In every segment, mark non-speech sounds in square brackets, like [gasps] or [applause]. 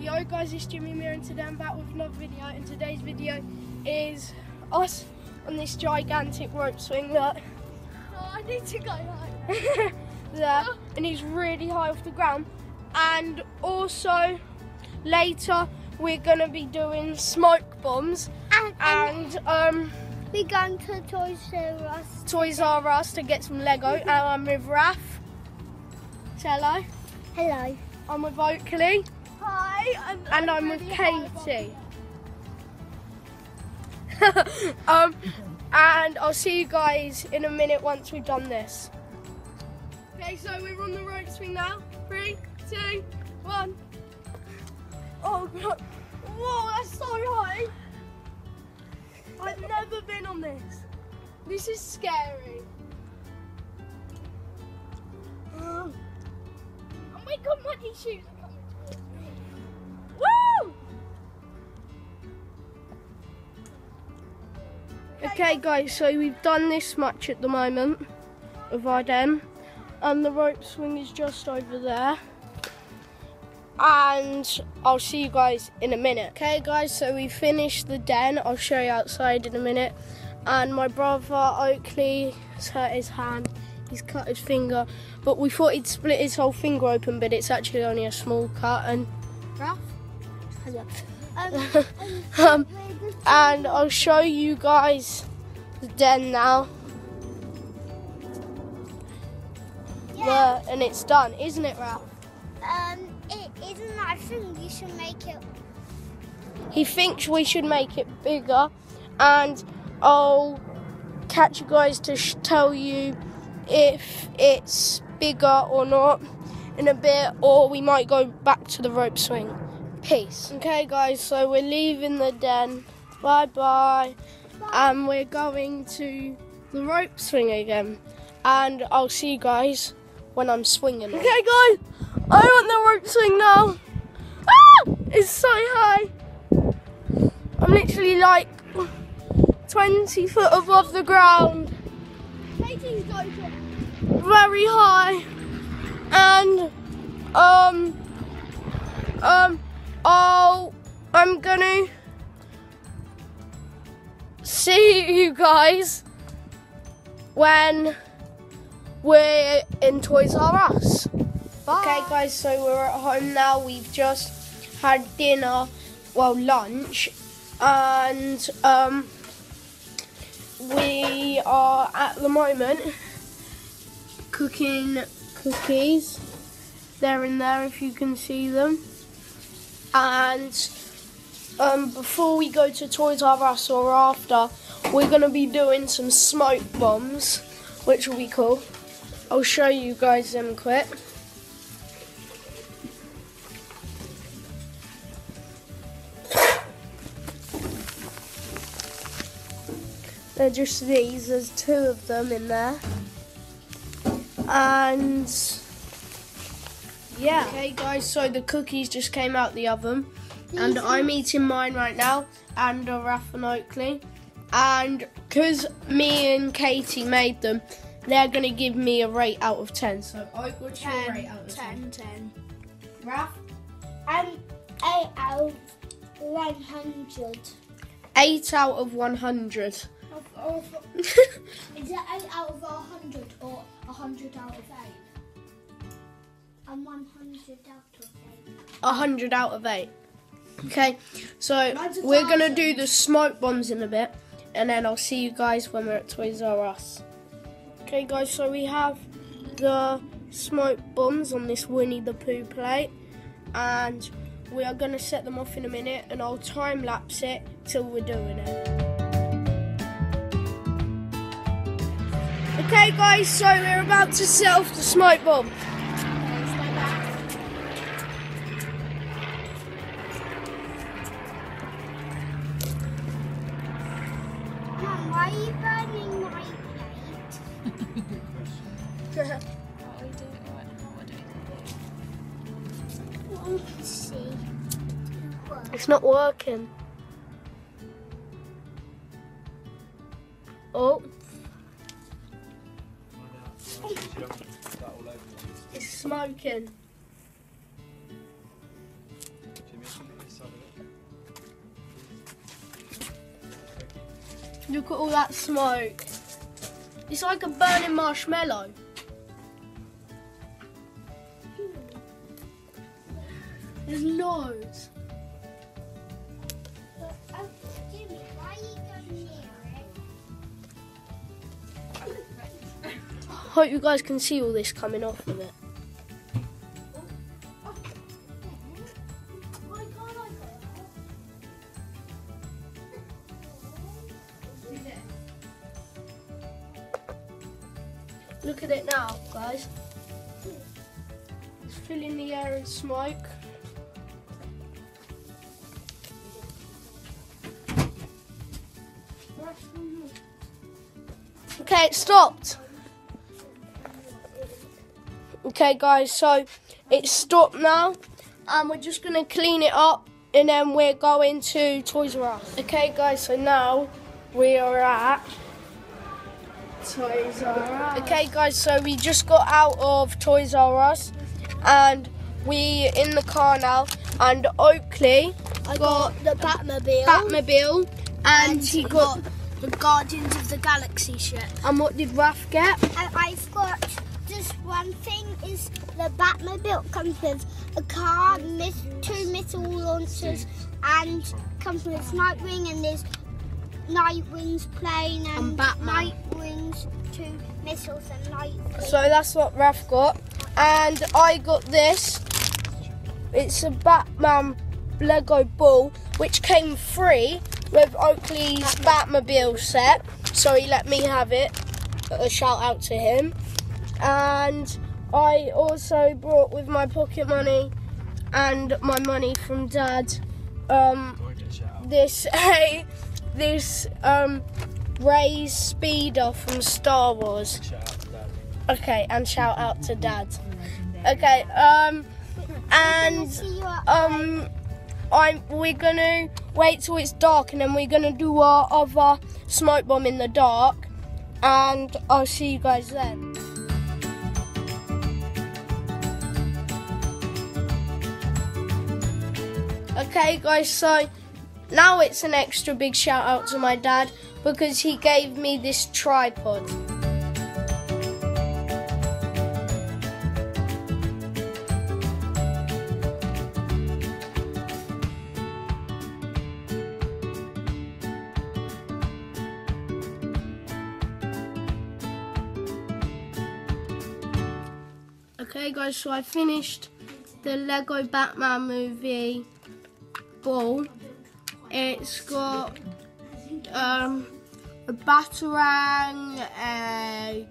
Yo guys, it's Jimi Meer and today I'm back with another video and today's video is us on this gigantic rope swing that, Oh, I need to go home. [laughs] there and he's really high off the ground and also later we're gonna be doing smoke bombs And, and and um, we're going to Toys R Us. Toys R Us to get some Lego [laughs] and I'm with Raf. Say hello. Hello. I'm with Oakley Hi. And, and I'm with Katie. [laughs] um, and I'll see you guys in a minute once we've done this. Okay, so we're on the rope swing now. Three, two, one. Oh god! Whoa, that's so high! I've never been on this. This is scary. [gasps] Oh my god, money shoes Okay, guys, so we've done this much at the moment of our den, and the rope swing is just over there. And I'll see you guys in a minute. Okay, guys, so we finished the den. I'll show you outside in a minute. And my brother Oakley has hurt his hand. He's cut his finger, but we thought he'd split his whole finger open, but it's actually only a small cut. And Ralph? [laughs] Um, um, and I'll show you guys the den now. yeah. The, and it's done, isn't it, Ralph? Um, it isn't. I think you should make it. He thinks we should make it bigger, and I'll catch you guys to sh- tell you if it's bigger or not in a bit, or we might go back to the rope swing. Peace. Okay, guys, so we're leaving the den. Bye bye. And we're going to the rope swing again. And I'll see you guys when I'm swinging. Okay, guys, I want the rope swing now. Ah! It's so high. I'm literally like 20 foot above the ground. Katie's going to. Very high. And, um, um, oh, I'm gonna see you guys when we're in Toys R Us. Okay, guys, so we're at home now. We've just had dinner, well, lunch, and um, we are at the moment cooking cookies. They're in there if you can see them. And um, before we go to Toys R Us or after, we're going to be doing some smoke bombs, which will be cool. I'll show you guys them quick. They're just these, there's two of them in there. And yeah. Okay guys, so the cookies just came out the oven. And I'm eating mine right now and a Raff and Oakley. And because me and Katie made them, they're going to give me a rate out of 10. So, Oak, what's your rate out of 10? 10, 10. Raff? Um, 8 out of 100. 8 out of 100. Of, of, [laughs] is it 8 out of 100 or 100 out of 8? I'm 100 out of 8. 100 out of 8. Okay, so we're gonna do the smoke bombs in a bit, and then I'll see you guys when we're at Toys R Us. Okay, guys, so we have the smoke bombs on this Winnie the Pooh plate, and we are gonna set them off in a minute, and I'll time lapse it till we're doing it. Okay, guys, so we're about to set off the smoke bomb. Why are you burning my plate? [laughs] It's not working. Oh, it's smoking. Look at all that smoke. It's like a burning marshmallow. There's loads. Hope you guys can see all this coming off of it. It's filling the air with smoke. Okay, it stopped. Okay, guys, so it's stopped now, and we're just gonna clean it up, and then we're going to Toys R Us. Okay, guys, so now we are at Toys R Us. Okay, guys, so we just got out of Toys R Us, and we in the car now, and Oakley I got got the Batmobile. Batmobile, and he I got. the Guardians of the Galaxy ship. And what did Raf get? And I've got just one thing is the Batmobile comes with a car, miss, two missile launchers, and comes with Nightwing and there's Nightwing's plane and, And Batman. Nightwing's two missiles and Nightwing. So that's what Raf got. And I got this. It's a Batman Lego ball, which came free with Oakley's Batmobile set. So he let me have it. A shout out to him. And I also brought with my pocket money and my money from Dad um, this [laughs] hey, this um, Rey's speeder from Star Wars. Okay, and shout out to Dad. Okay, um, and See you at um, I'm we're gonna wait till it's dark, and then we're gonna do our other smoke bomb in the dark, and I'll see you guys then. Okay, guys, so now it's an extra big shout out to my dad because he gave me this tripod. Guys, so I finished the Lego Batman movie ball. It's got um, a batarang, a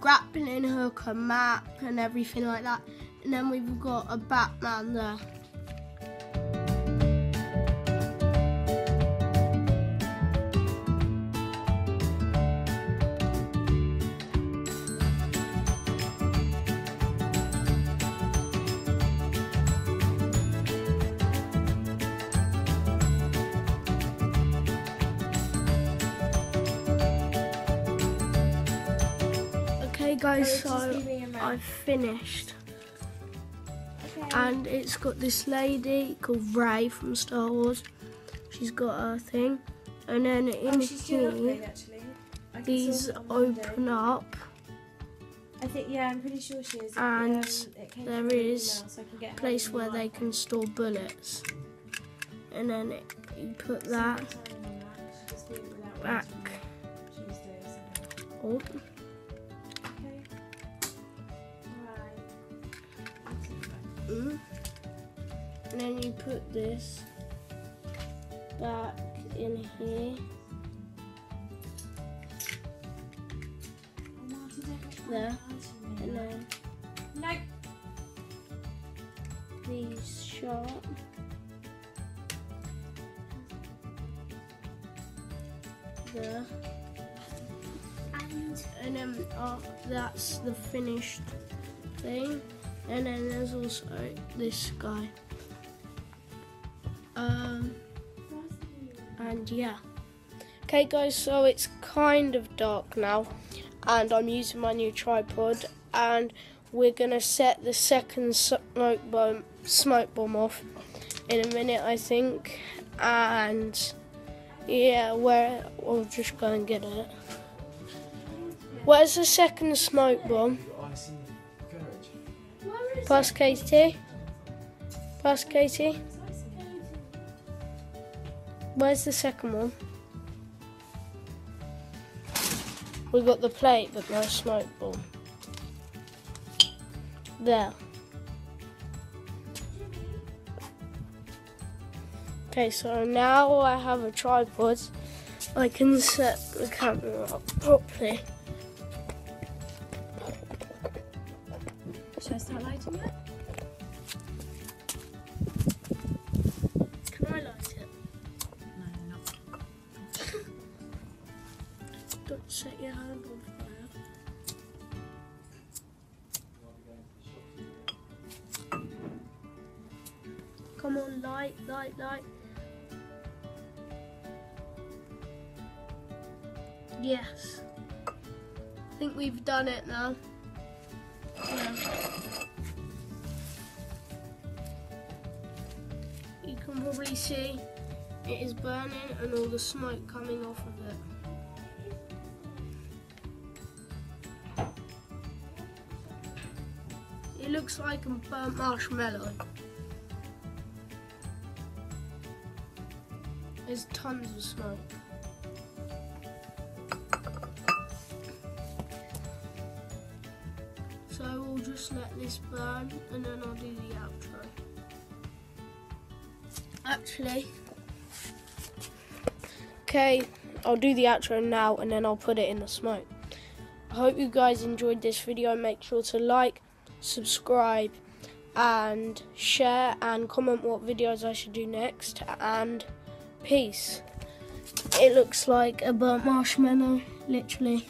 grappling hook, a map, and everything like that. And then we've got a Batman there. Guys, so I've finished. And it's got this lady called Rey from Star Wars. She's got her thing. And then in Oh, she's doing here, actually. These open up. I think yeah, I'm pretty sure she is. And um, there is email, so I can get her place where they can store bullets. And then it, you put that Sign on Mm. And then you put this back in here. Oh, Marty, don't look at There. And then No. these sharp. There. And And then uh, that's the finished thing. And then there's also this guy. Um, and yeah. Okay, guys, so it's kind of dark now, and I'm using my new tripod, and we're gonna set the second smoke bomb smoke bomb off in a minute, I think. And Yeah, where I'll just go and get it. Where's the second smoke bomb? Pass Katie. Pass Katie. Where's the second one? We got the plate, but no smoke bomb. There. Okay, so now I have a tripod. I can set the camera up properly. Should I start lighting it? Can I light it? No, not. [laughs] Don't set your hand on fire. Come on, light, light, light. Yes. I think we've done it now. You can probably see it is burning and all the smoke coming off of it. It looks like a burnt marshmallow. There's tons of smoke. Just let this burn and then I'll do the outro. Actually, okay, I'll do the outro now and then I'll put it in the smoke. I hope you guys enjoyed this video. Make sure to like, subscribe, and share and comment what videos I should do next. And peace. It looks like a burnt marshmallow, literally.